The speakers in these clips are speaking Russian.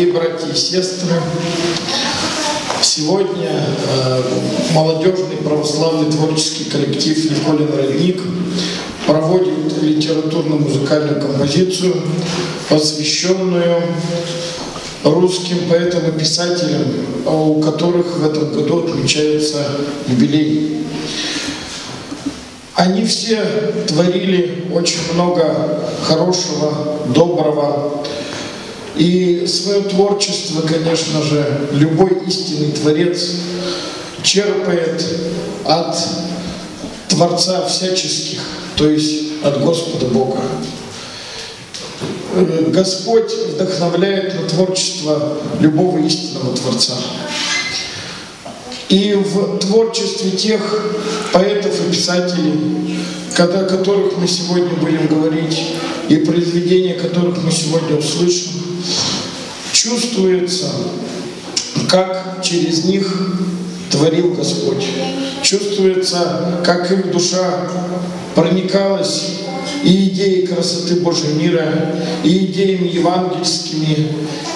Дорогие братья и сестры, сегодня э, молодежный православный творческий коллектив «Николин Родник» проводит литературно-музыкальную композицию, посвященную русским поэтам и писателям, у которых в этом году отмечается юбилей. Они все творили очень много хорошего, доброго. И свое творчество, конечно же, любой истинный творец черпает от Творца всяческих, то есть от Господа Бога. Господь вдохновляет на творчество любого истинного Творца. И в творчестве тех поэтов и писателей, о которых мы сегодня будем говорить, и произведения которых мы сегодня услышим, чувствуется, как через них творил Господь. Чувствуется, как их душа проникалась и идеей красоты Божьего мира, и идеями евангельскими,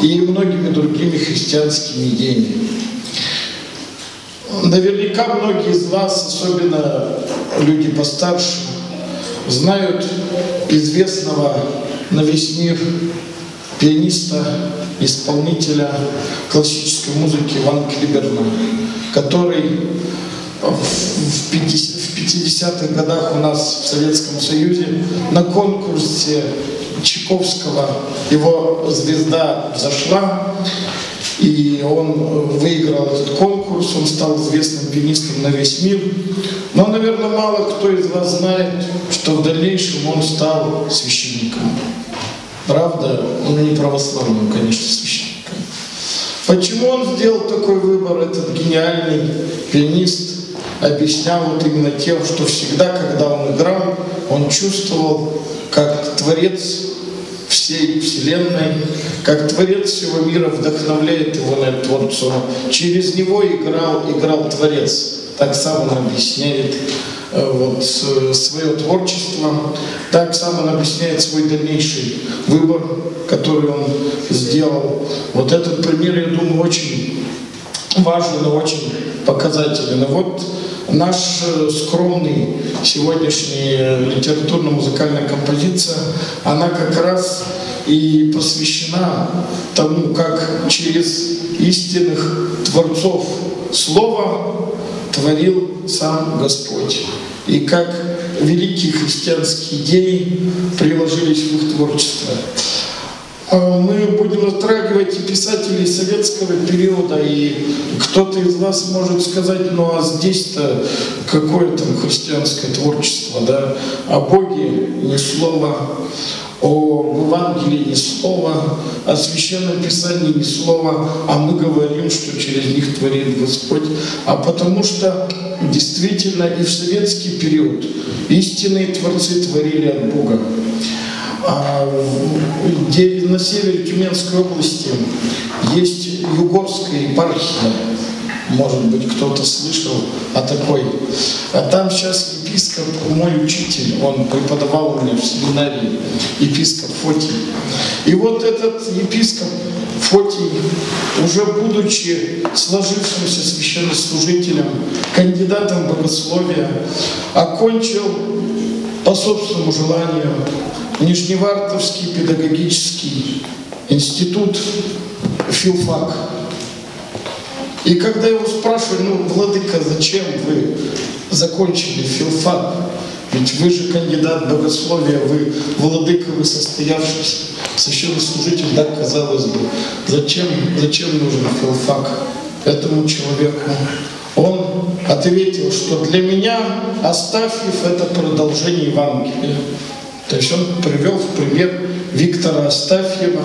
и многими другими христианскими идеями. Наверняка многие из вас, особенно люди постарше, знают известного на весь мир пианиста, исполнителя классической музыки Ивана Клиберна, который в 50-х годах у нас в Советском Союзе на конкурсе Чайковского его звезда взошла, и он выиграл этот конкурс, он стал известным пианистом на весь мир. Но, наверное, мало кто из вас знает, что в дальнейшем он стал священником. Правда, он не православным, конечно, священником. Почему он сделал такой выбор, этот гениальный пианист? Объяснял вот именно тем, что всегда, когда он играл, он чувствовал, как Творец всей Вселенной, как Творец всего мира вдохновляет его на творцо. Через него играл, играл Творец. Так сам он объясняет э, вот, свое творчество, так сам он объясняет свой дальнейший выбор, который он сделал. Вот этот пример, я думаю, очень важен и очень показателен. И вот наш э, скромный сегодняшняя литературно-музыкальная композиция, она как раз и посвящена тому, как через истинных творцов слова творил сам Господь. И как великие христианские идеи приложились в их творчество. А мы будем затрагивать писателей советского периода, и кто-то из вас может сказать, ну а здесь-то какое там христианское творчество, да? О Боге ни слова, о Евангелии ни слова, о Священном Писании ни слова, а мы говорим, что через них творит Господь. А потому что действительно и в советский период истинные творцы творили от Бога. А на севере Тюменской области есть Югорская епархия. Может быть, кто-то слышал о такой. А там сейчас епископ, мой учитель, он преподавал у меня в семинарии, епископ Фотий. И вот этот епископ Фотий, уже будучи сложившимся священнослужителем, кандидатом богословия, окончил по собственному желанию Нижневартовский педагогический институт филфак. И когда его спрашивали, ну, Владыка, зачем вы закончили филфак? Ведь вы же кандидат богословия, вы владыка, вы состоявшийся священнослужитель, да, казалось бы. Зачем, зачем нужен филфак этому человеку? Он ответил, что для меня Астафьев — это продолжение Евангелия. То есть он привел в пример Виктора Астафьева,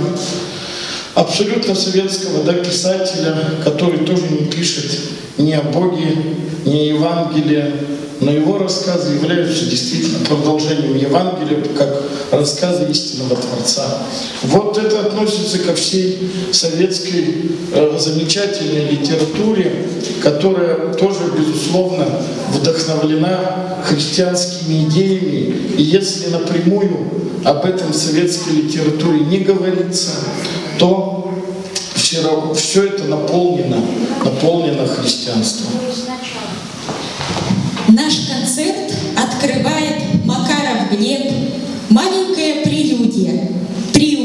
абсолютно советского да, писателя, который тоже не пишет ни о Боге, ни о Евангелии, но его рассказы являются действительно продолжением Евангелия, как рассказы истинного Творца. Вот это относится ко всей советской э, замечательной литературе, которая тоже, безусловно, вдохновлена христианскими идеями. И если напрямую об этом в советской литературе не говорится, то все, все это наполнено, наполнено христианством. Наш концерт открывает Макаров Глеб, маленькая прелюдия, триумф.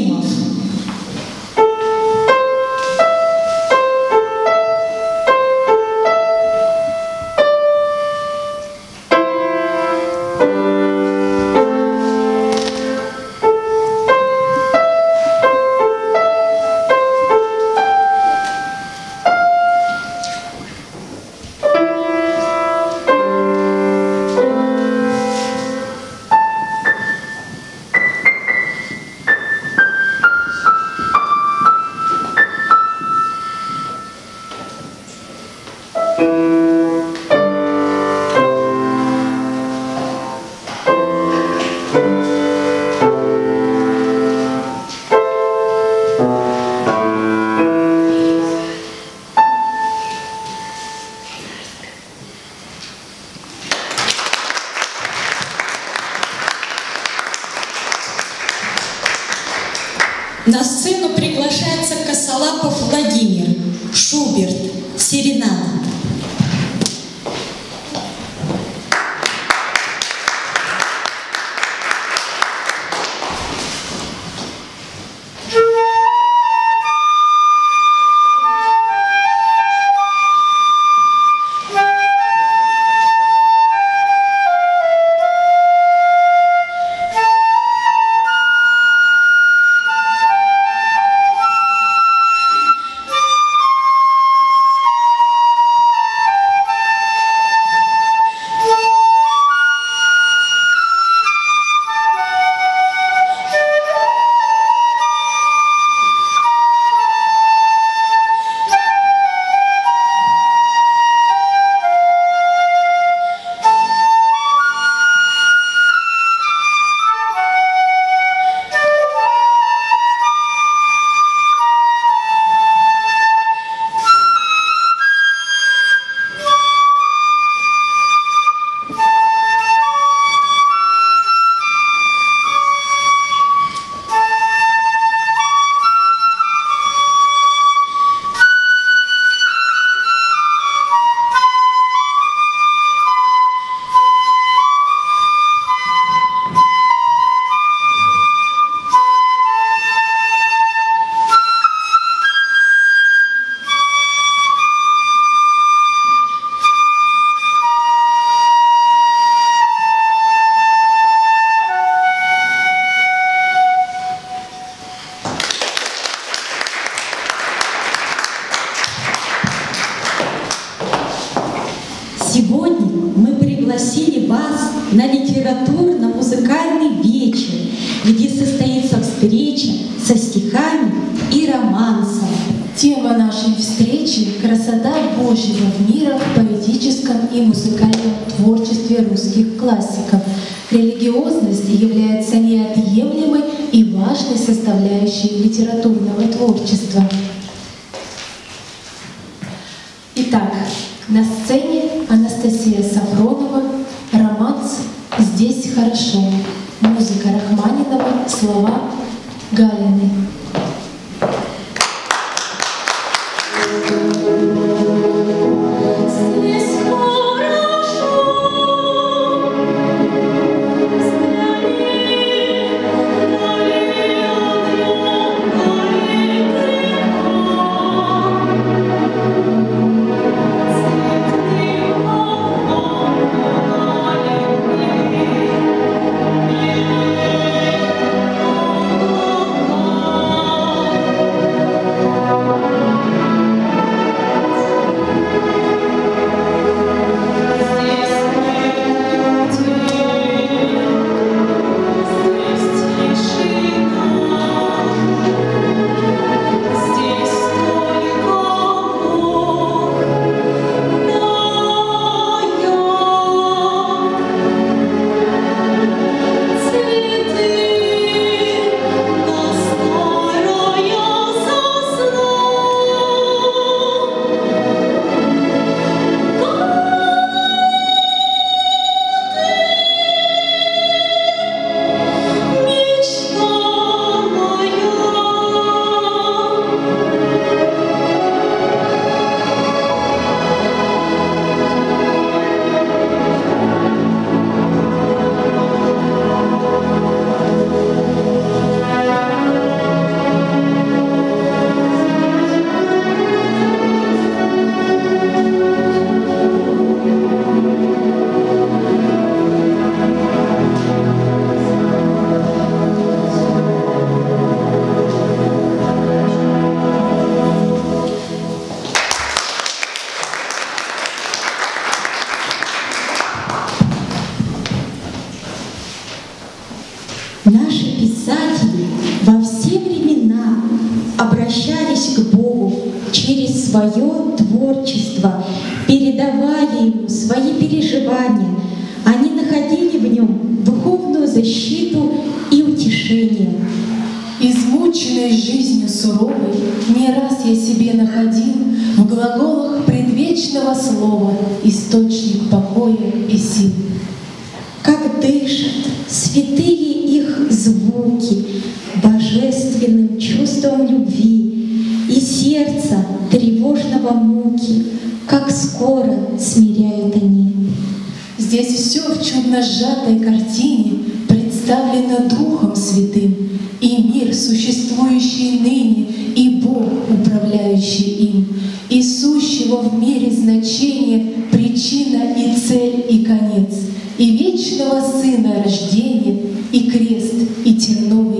давлено Духом Святым, и мир, существующий ныне, и Бог, управляющий им, и сущего в мире значение, причина и цель и конец, и вечного Сына рождения и крест, и терновый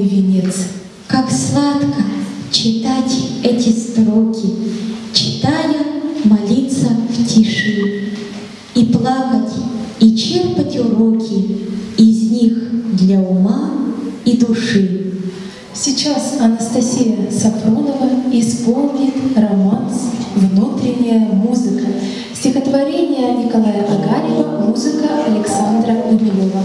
Анастасия Сафронова исполнит романс «Внутренняя музыка». Стихотворение Николая Агарева, музыка Александра Гумилева.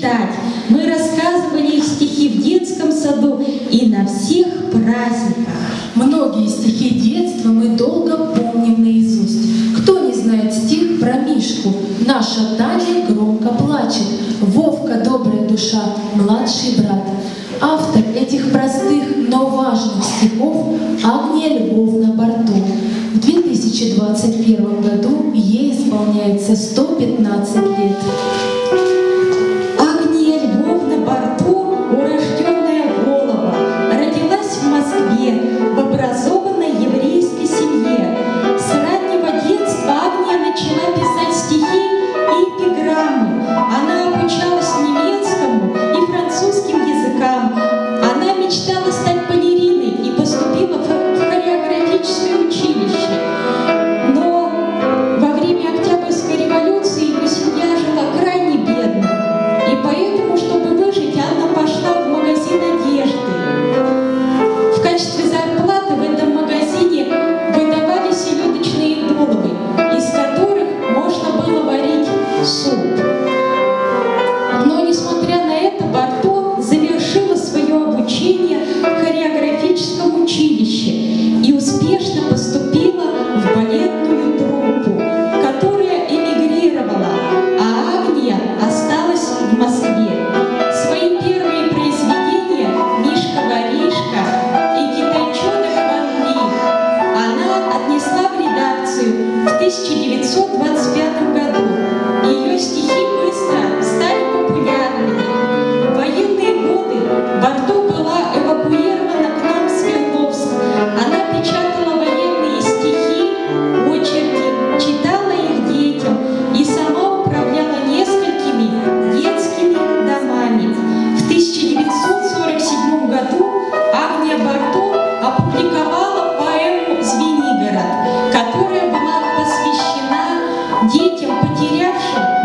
читать. Мы рассказывали их стихи в детском саду и на всех праздниках. Многие стихи детства мы долго помним наизусть. Кто не знает стих про Мишку? Наша Таня громко плачет. Вовка добрая душа, младший брат. Автор этих простых, но важных стихов Агния Львовна Барто. В 2021 году ей исполняется 115 лет. потерявшим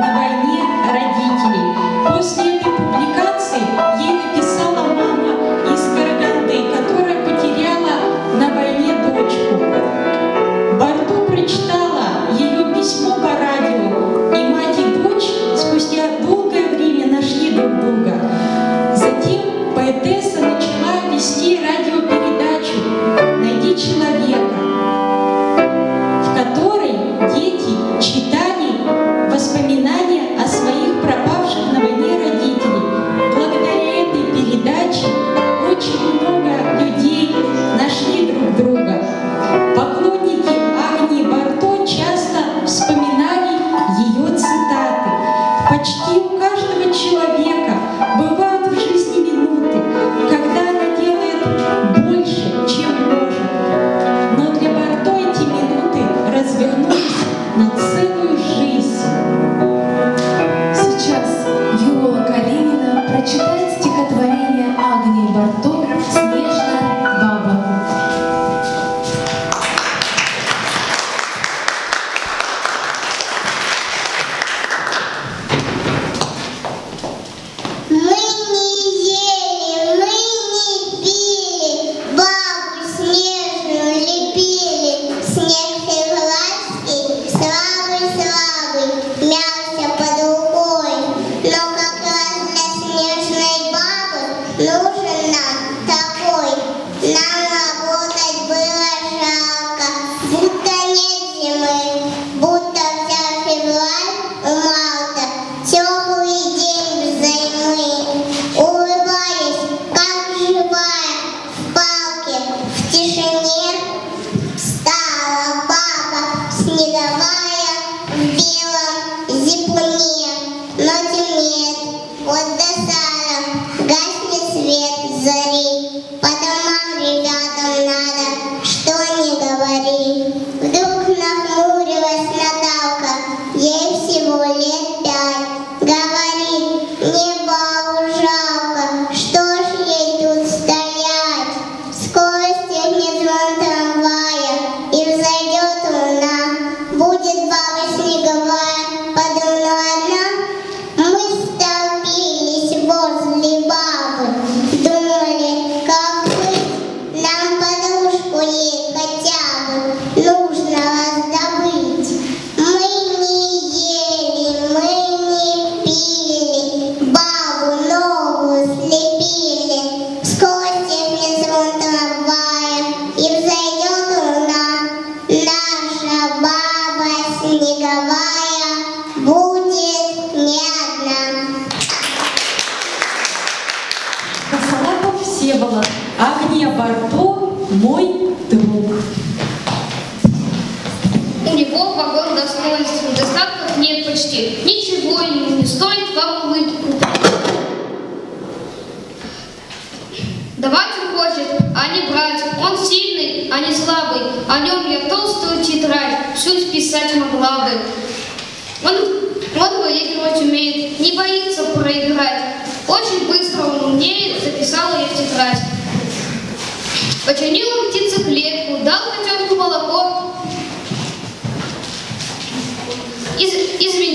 писать Маглавды. Он, он выигрывать умеет, не боится проиграть. Очень быстро он умнеет, записал ее в тетрадь. Починил он птице клетку, дал котенку молоко. Из, извини.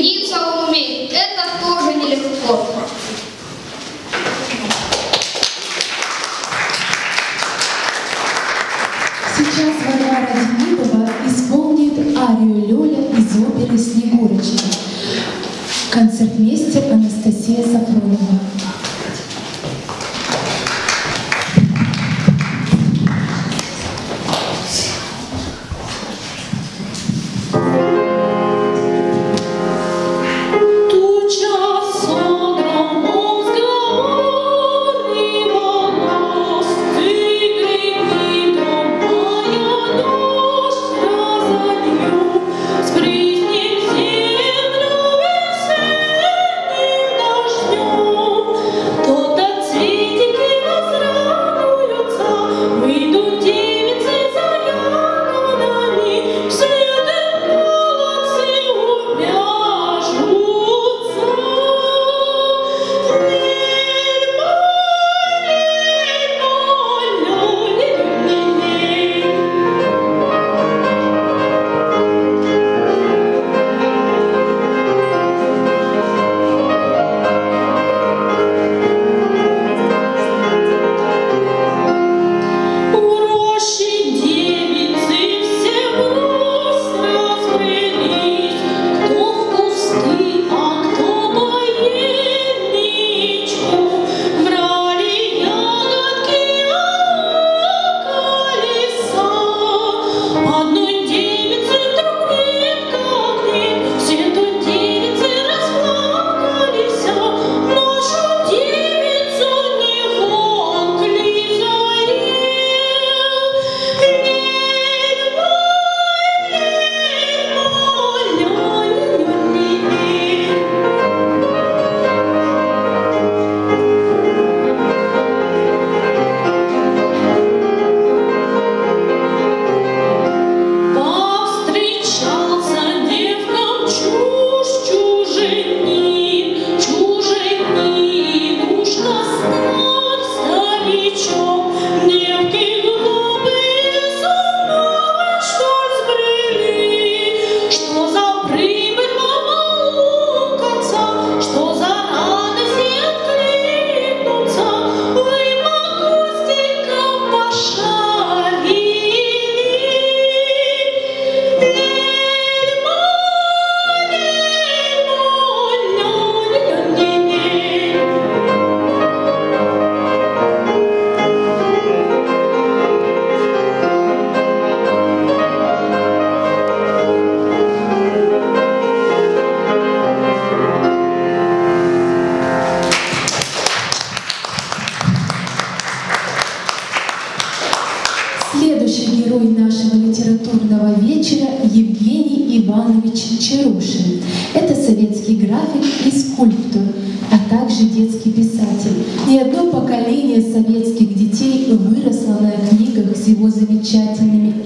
Чарушин. Это советский график и скульптор, а также детский писатель. Ни одно поколение советских детей выросло на книгах с его замечательными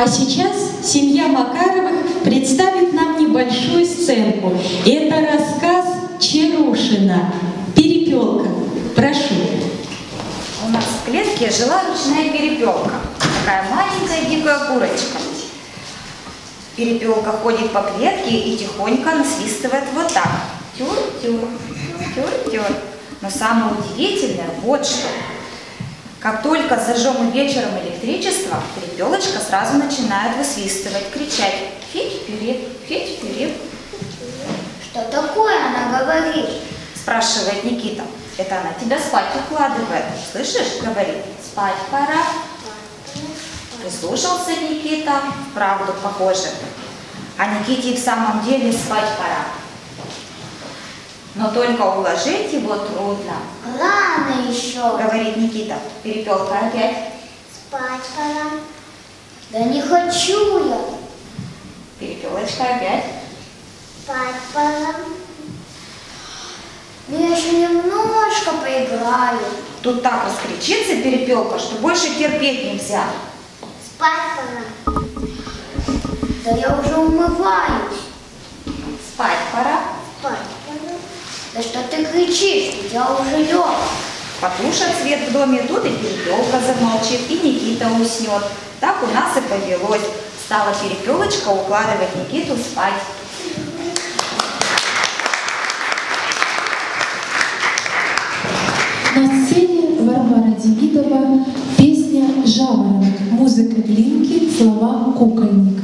А сейчас семья Макаровых представит нам небольшую сценку. Это рассказ Чарушина «Перепелка». Прошу. У нас в клетке жила ручная перепелка. Такая маленькая дикая курочка. Перепелка ходит по клетке и тихонько насвистывает вот так. Тюр-тюр, тюр-тюр. Но самое удивительное вот что. Как только зажжем вечером электричество, перепелочка сразу начинает высвистывать, кричать «Фить-пюрит, фить-пюрит». Что такое она говорит? Спрашивает Никита. Это она тебя спать укладывает. Слышишь? Говорит. Спать пора. Прислушался Никита. Правду похоже. А Никите в самом деле спать пора. Но только уложить его трудно, Рано еще. говорит Никита. Перепелка опять. Спать пора. Да не хочу я. Перепелочка опять. Спать пора. Ну, я еще немножко поиграю. Тут так раскричится перепелка, что больше терпеть нельзя. Спать пора. Да я уже умываюсь. Спать пора. Спать. Да что ты кричишь? Я уже лег. Потушат свет в доме, тут и перепелка замолчит, и Никита уснет. Так у нас и повелось. Стала перепелочка укладывать Никиту спать. На сцене Варвара Демидова, песня «Жаворонок», музыка Глинки, слова «Кукольник».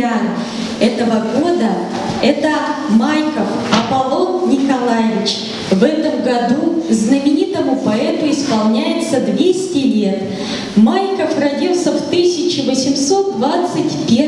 крестьян этого года – это Майков Аполлон Николаевич. В этом году знаменитому поэту исполняется 200 лет. Майков родился в 1821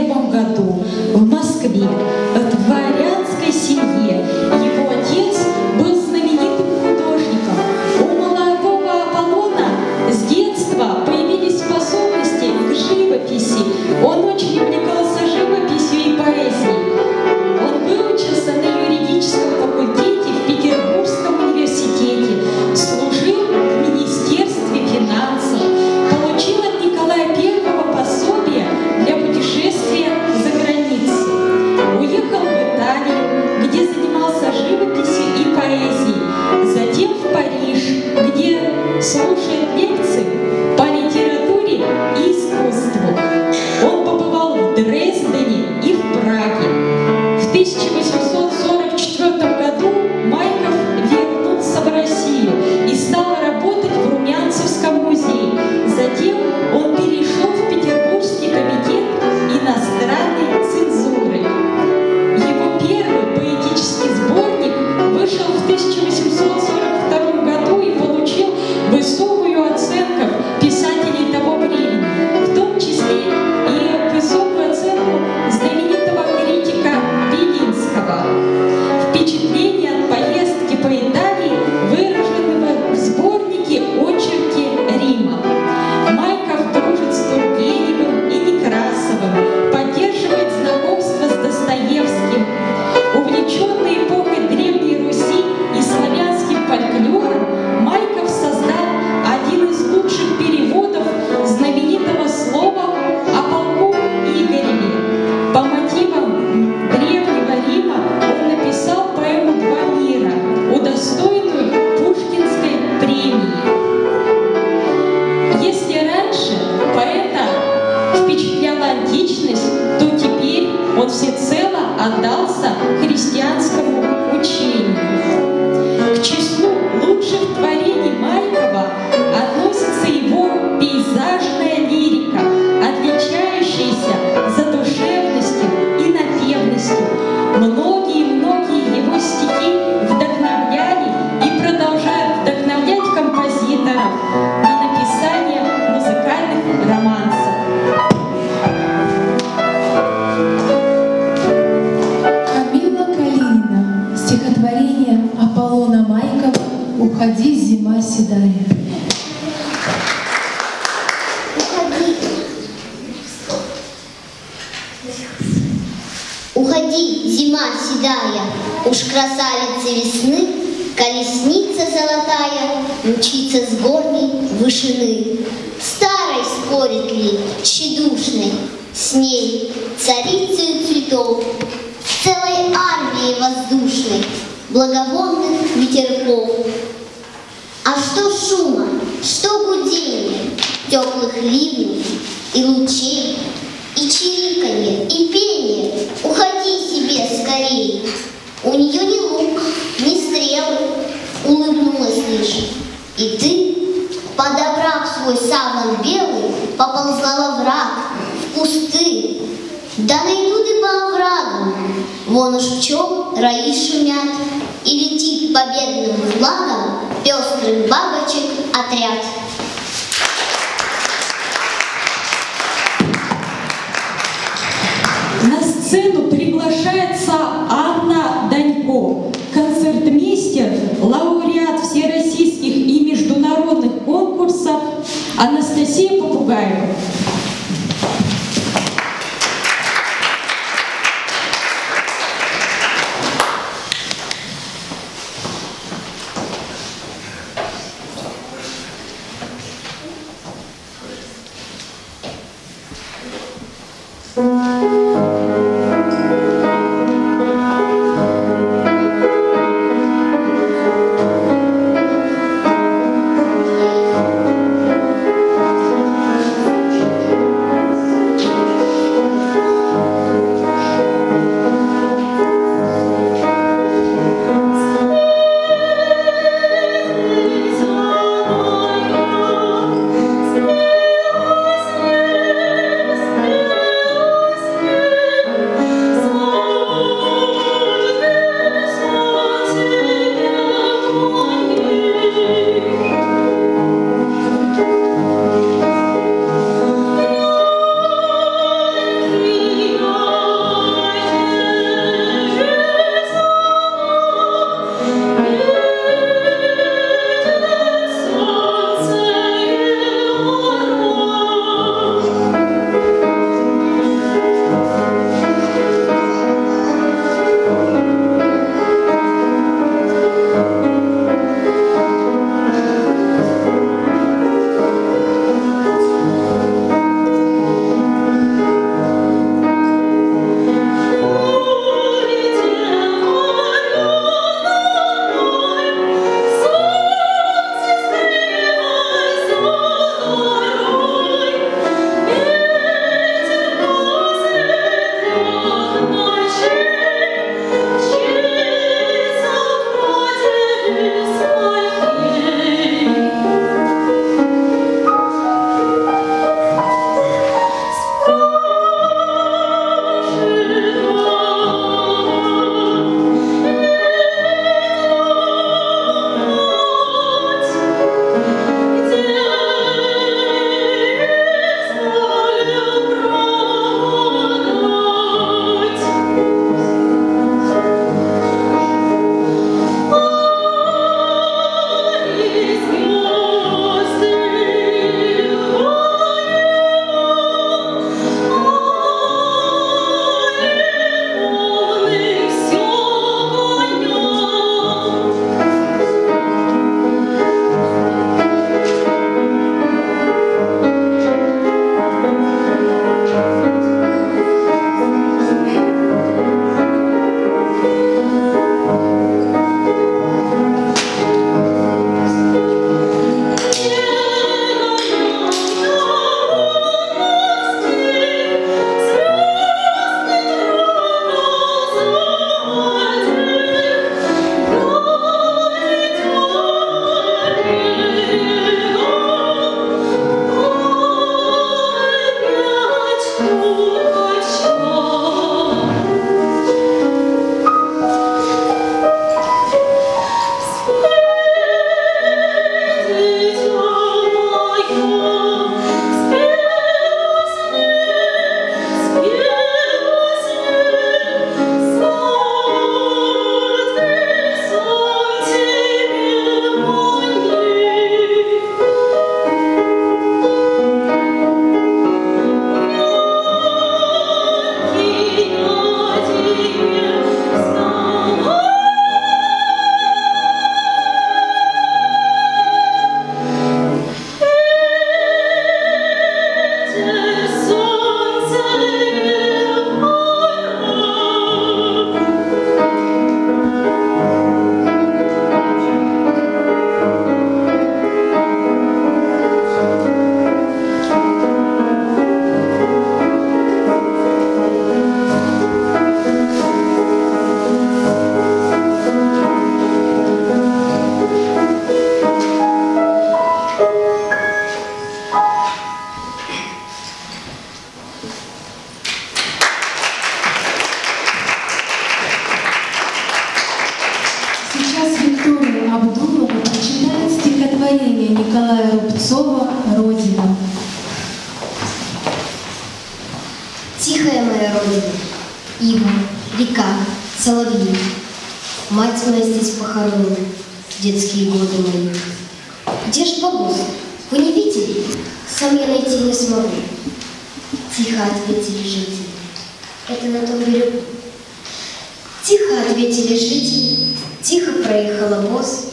Тихо ответили жители. Тихо проехал обоз.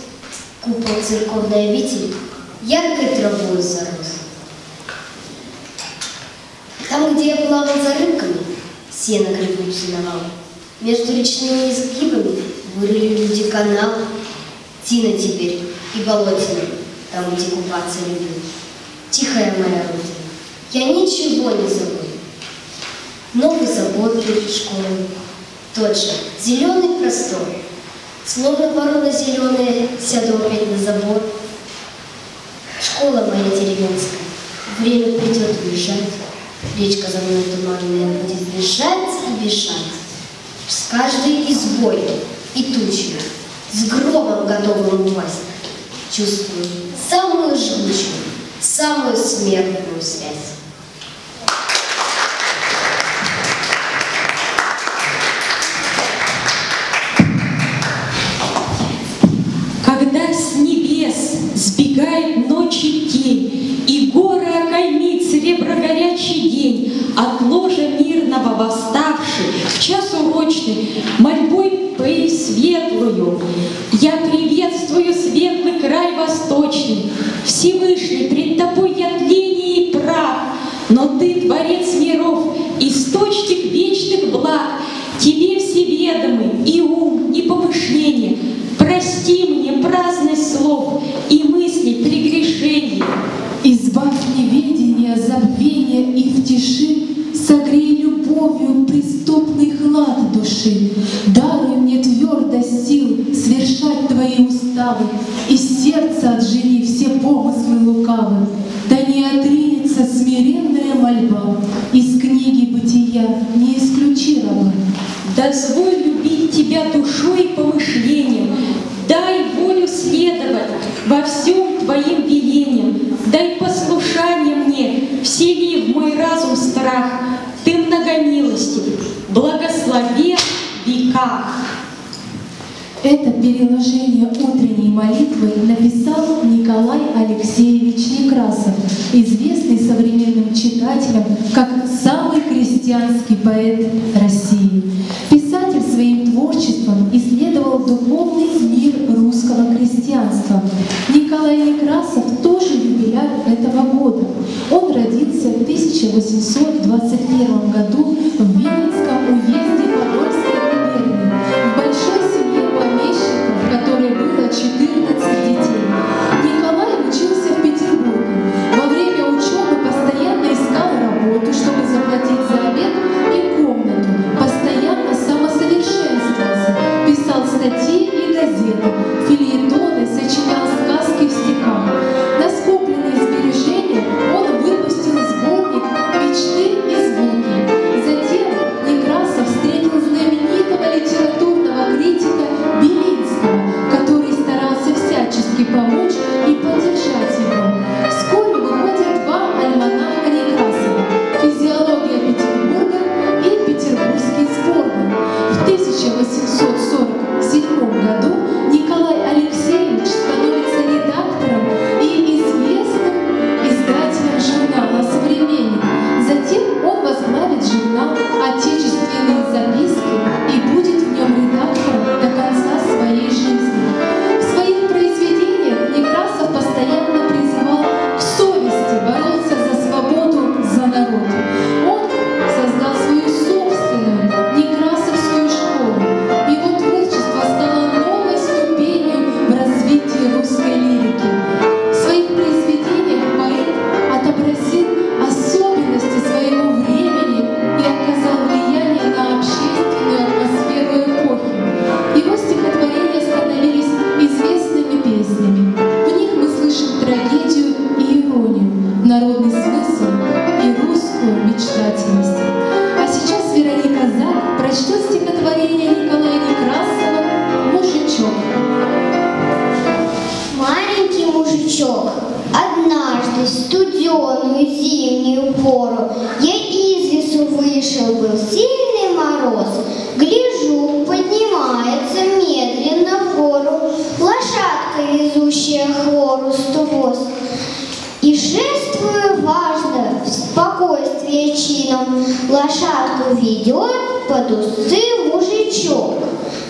Купол церковной обители яркой травой зарос. Там, где я плавал за рыбками, сено гребучий навал. Между речными изгибами вырыли люди канал. Тина теперь и болотина, там, где купаться любил. Тихая моя родина, я ничего не забыл. Новый забор перед школой, тот же зеленый простор. Словно ворона зеленая, сяду опять на забор. Школа моя деревенская, время придет уезжать. Речка за мной туманная будет бежать и бежать. С каждой избой и тучей, с громом готовым упасть. Чувствую самую жгучую, самую смертную связь. Урочный, мольбой твоей светлую, Я приветствую светлый край восточный, Всевышний, пред тобой я тление и прах, Но ты, Творец миров, источник вечных благ, Тебе всеведомый и ум, и помышление, Прости мне праздность слов читателям как самый крестьянский поэт России. Писатель своим творчеством исследовал духовный мир русского крестьянства. Николай Некрасов тоже юбиляр этого года. Он родился в 1821 пору, я из лесу вышел был, сильный мороз. Гляжу, поднимается медленно гору лошадка, везущая хворосту воз. И шествую важно, в спокойствие чином, лошадку ведет под усы мужичок.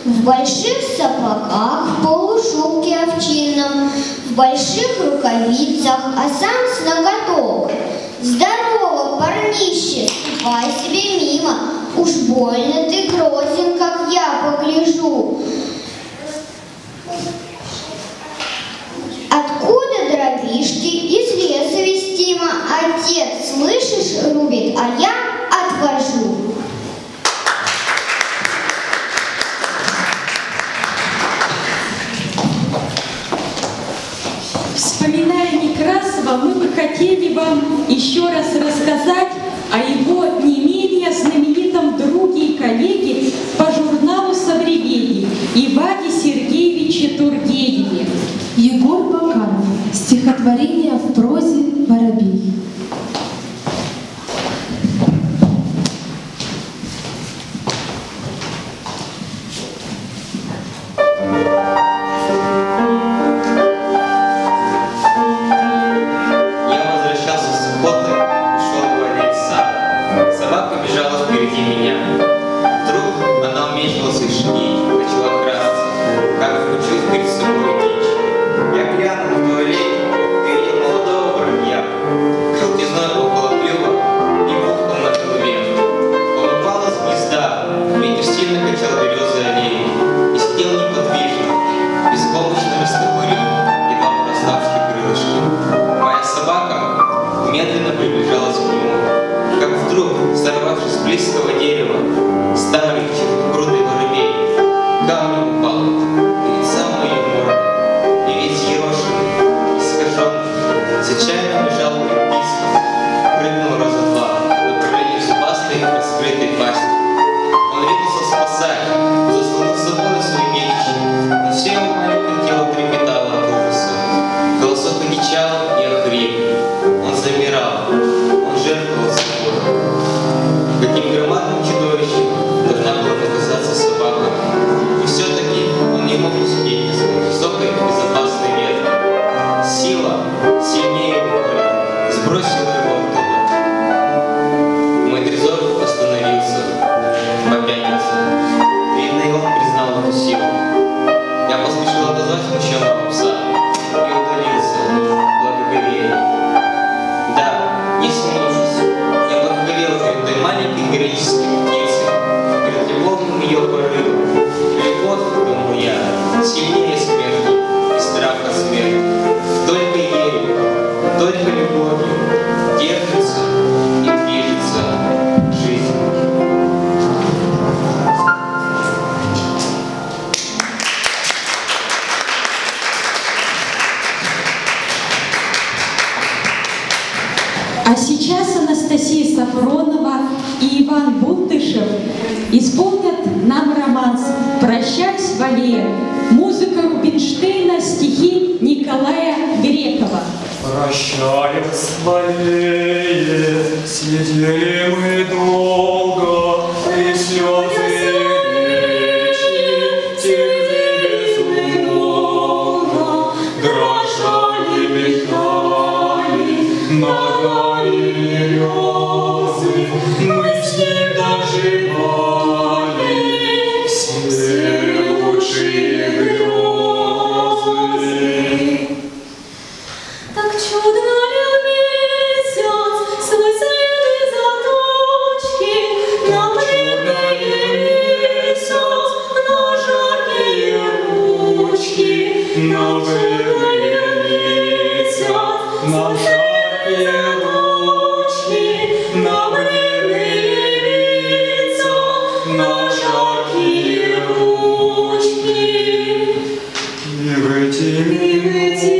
В больших сапогах, в полушубке овчинном, в больших рукавицах, а сам с ноготок. Здорово, парнище, ступай себе мимо, Уж больно ты грозен, как я погляжу. Откуда дробишки? Из леса вестимо, Отец, слышишь, рубит, а я а мы бы хотели вам еще раз рассказать о его не менее знаменитом друге и коллеге по журналу «Современник» Иване Сергеевиче Тургеневе. Егор Баканов. Стихотворение в прозе «Воробей». liberty. liberty.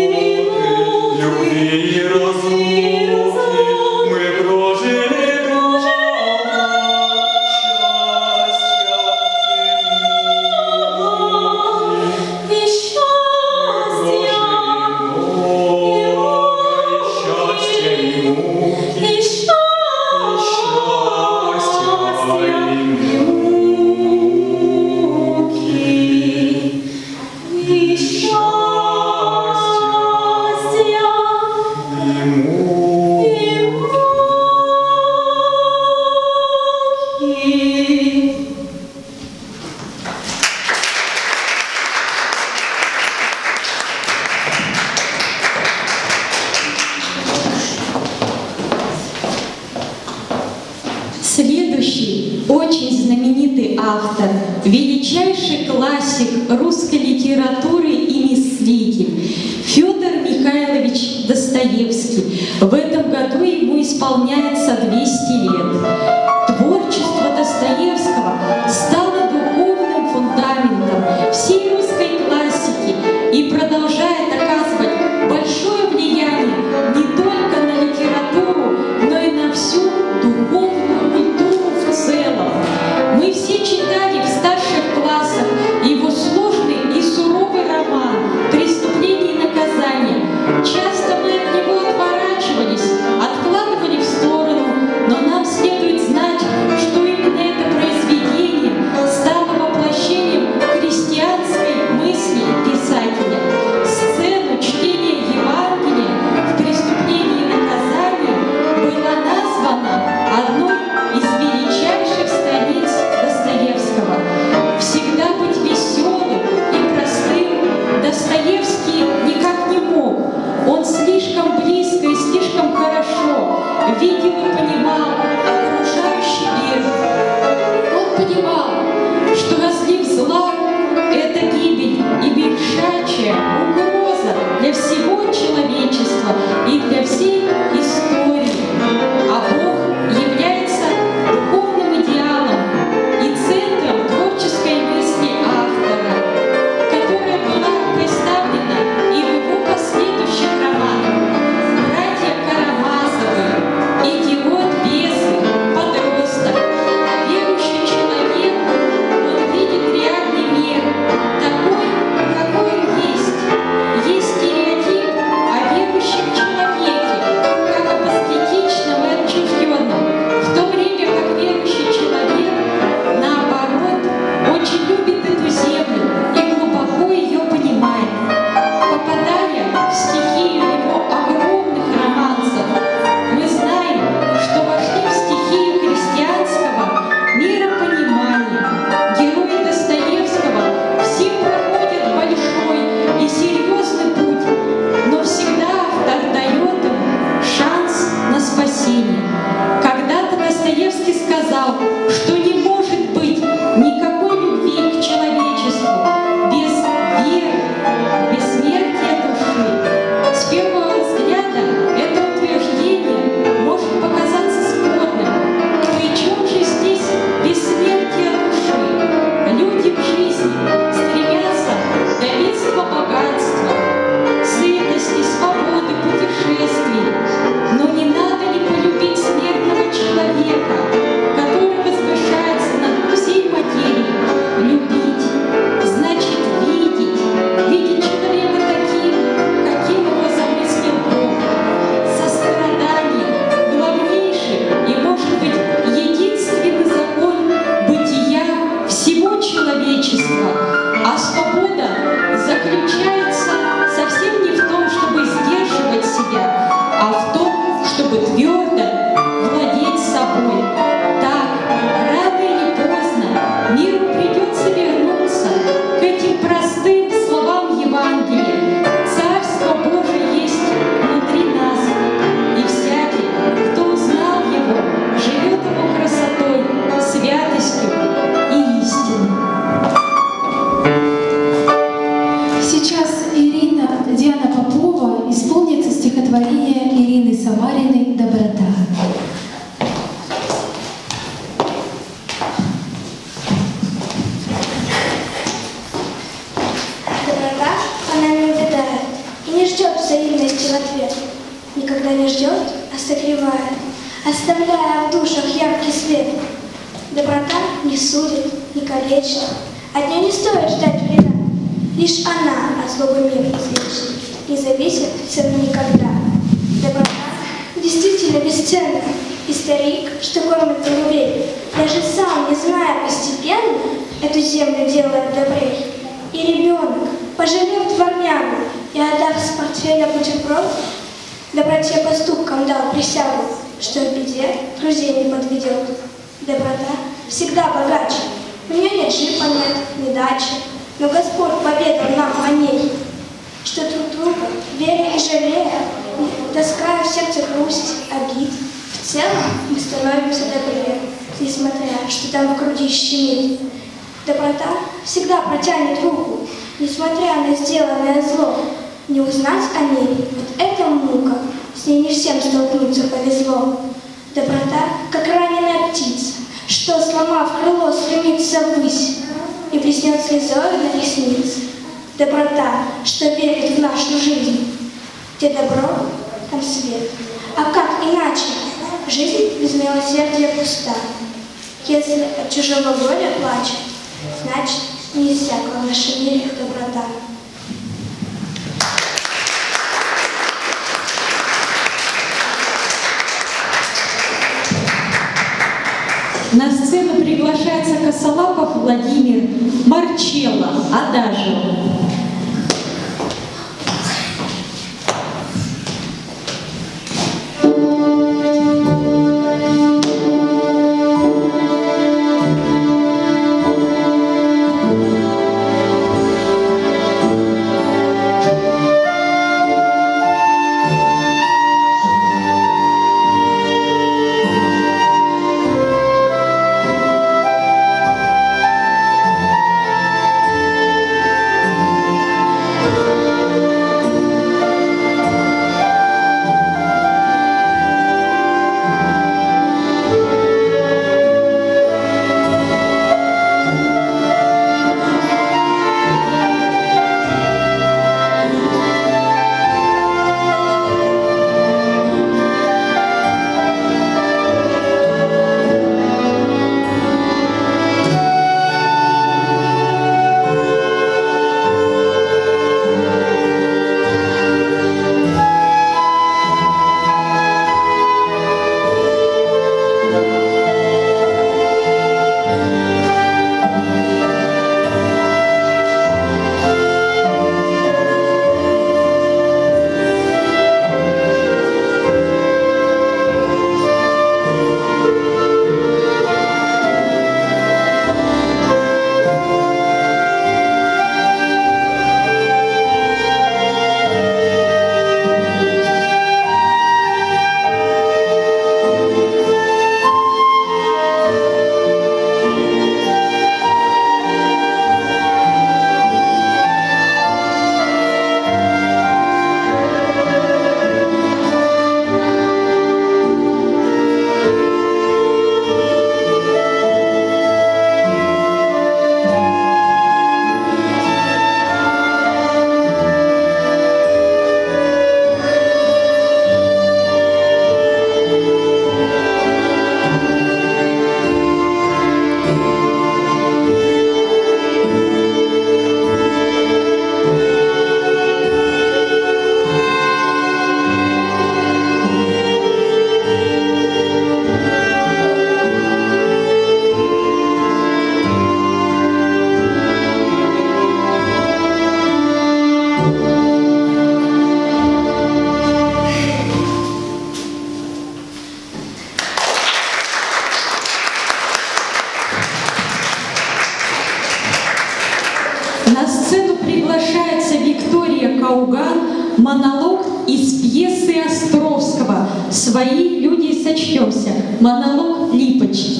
«Свои люди сочтемся», монолог Липочки.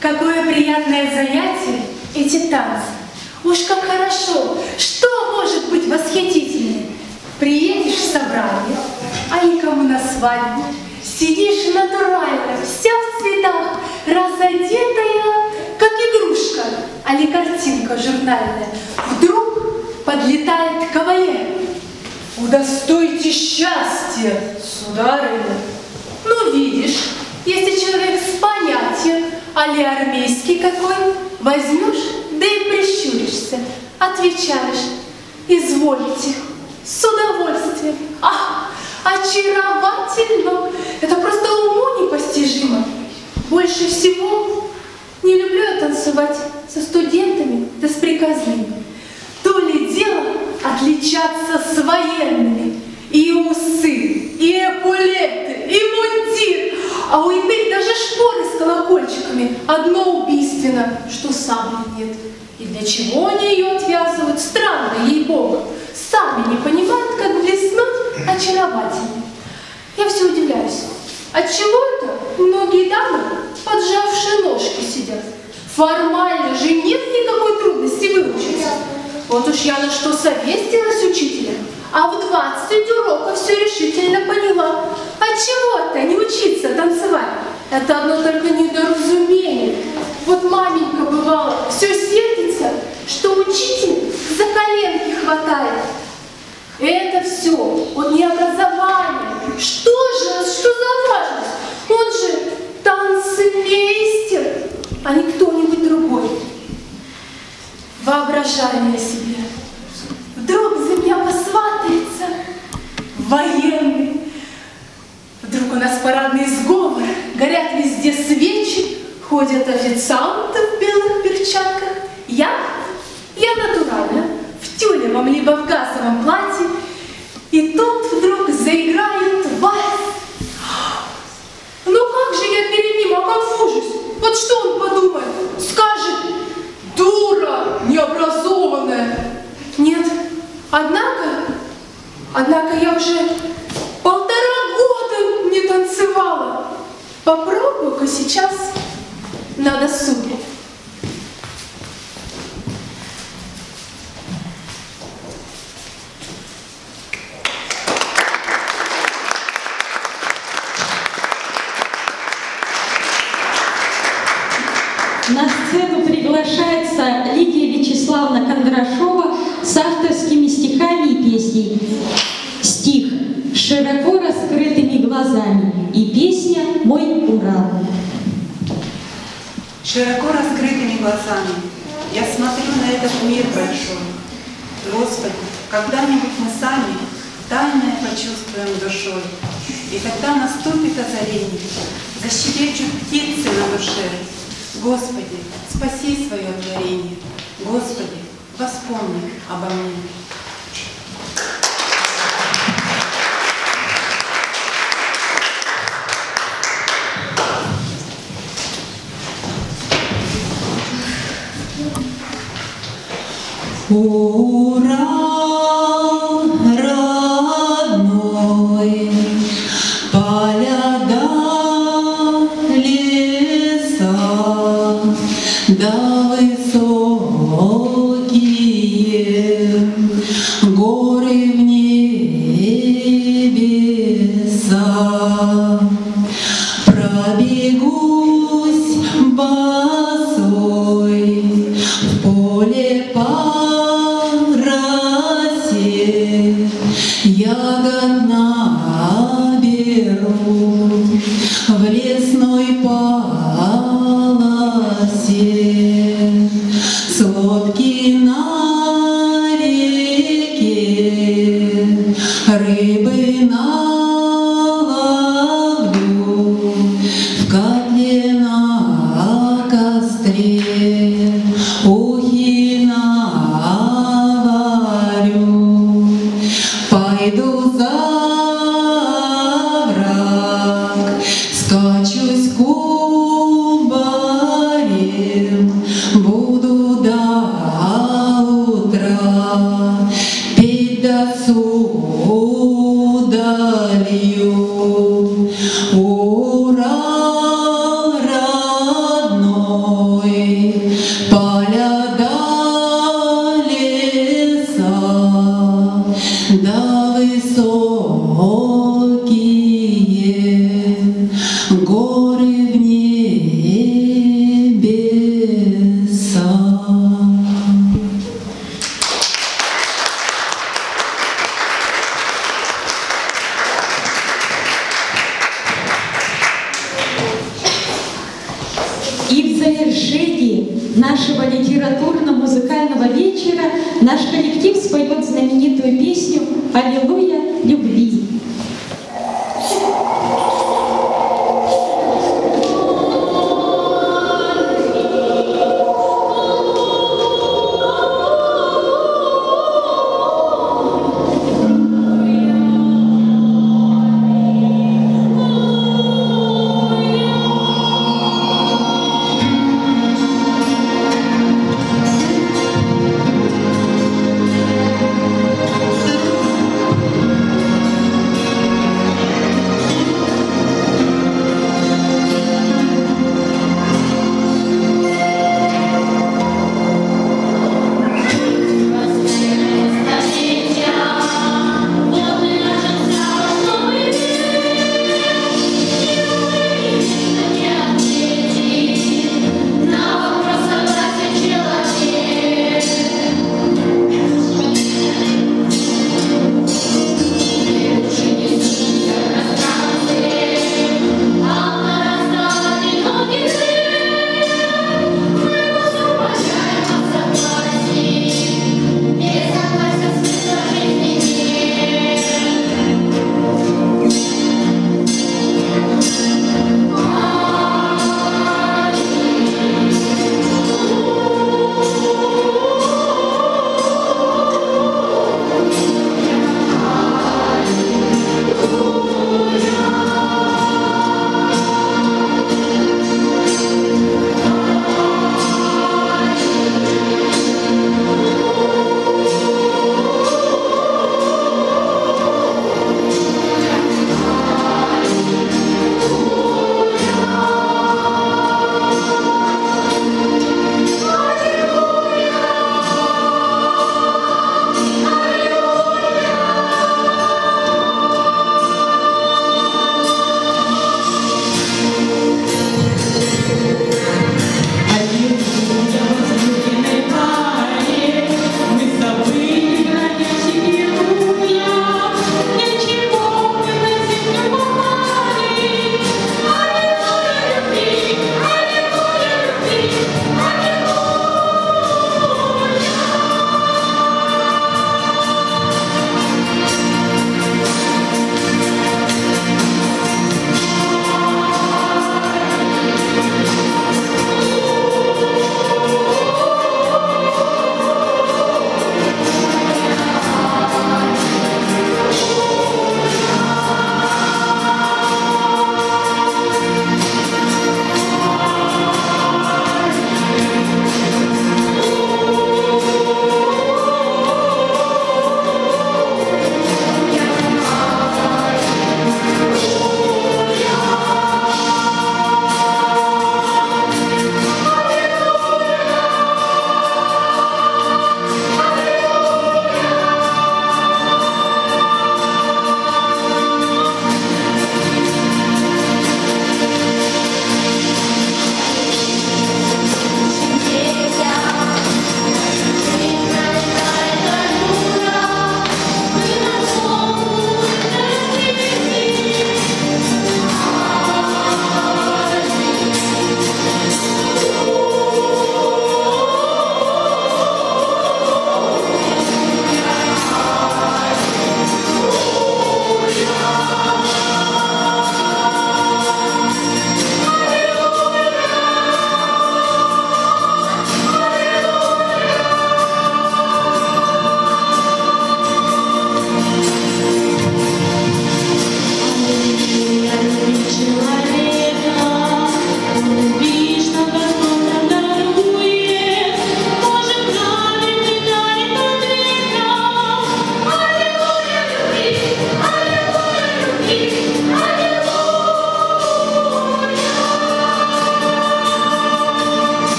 Какое приятное занятие эти танцы. Уж как хорошо. Что может быть восхитительнее? Приедешь в собрание, а никому на свадьбу. Сидишь натурально, вся в цветах, разодетая, как игрушка, а ли картинка журнальная. Вдруг подлетает кавалер. Удостойте счастья, сударыня. Ну, видишь, если человек с понятием, а ли армейский какой, возьмешь, да и прищуришься, отвечаешь, извольте, с удовольствием. Ах, очаровательно! Это просто уму непостижимо. Больше всего не люблю я танцевать со студентами да с приказными. То ли дело отличаться с военными. И усы, и эполеты, и мундир. А у иных даже шпоры с колокольчиками. Одно убийственно, что сабли нет. И для чего они ее отвязывают? Странно, ей-богу. Сами не понимают, как блеснуть очаровательнее. Я все удивляюсь. Отчего это многие дамы, поджавшие ножки, сидят? Формально же нет никакой трудности выучиться. Вот уж я на что советилась учителя, а в 20 уроков все решительно поняла. А чего-то не учиться танцевать? Это одно только недоразумение. Вот маменька бывала, все сердится, что учитель за коленки хватает. Это все от необразования. Что же, что за важность? Он же танцмейстер, а не кто-нибудь другой. Воображаю я себе. Вдруг за меня посватается военный. Вдруг у нас парадный сговор, горят везде свечи, ходят официанты в белых перчатках. Я, я натурально, в тюлевом либо в газовом платье, и тут вдруг заиграют вальс. Ну как же я перед ним оконфужусь? Вот что он подумает? Скажет, необразованная. Нет, однако, однако я уже полтора года не танцевала. Попробую-ка сейчас на досуге. Глазами я смотрю на этот мир большой. Господи, когда-нибудь мы сами тайное почувствуем душой. И тогда наступит озарение, защебечут птицы на душе. Господи, спаси свое творение. Господи, воспомни обо мне. Hurra!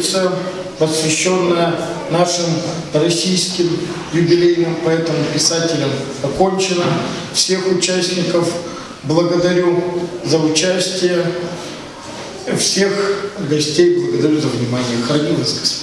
лекция, посвященная нашим российским юбилейным поэтам-писателям, окончена. Всех участников благодарю за участие, всех гостей благодарю за внимание. Храни вас, Господь.